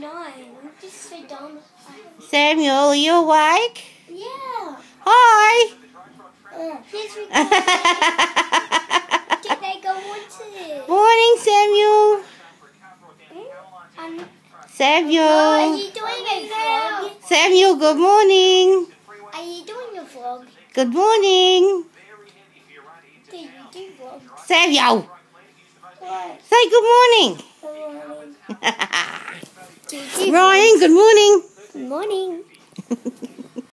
mine. I'm just. Samuel, are you awake? Yeah. Hi. Uh. Did they go on to? Morning, Samuel. Um, are Samuel. you doing a vlog? Samuel, good morning. Are you doing a vlog? Good morning. Do you do vlog? Samuel, What? say good morning. You do Ryan, good morning. Good morning.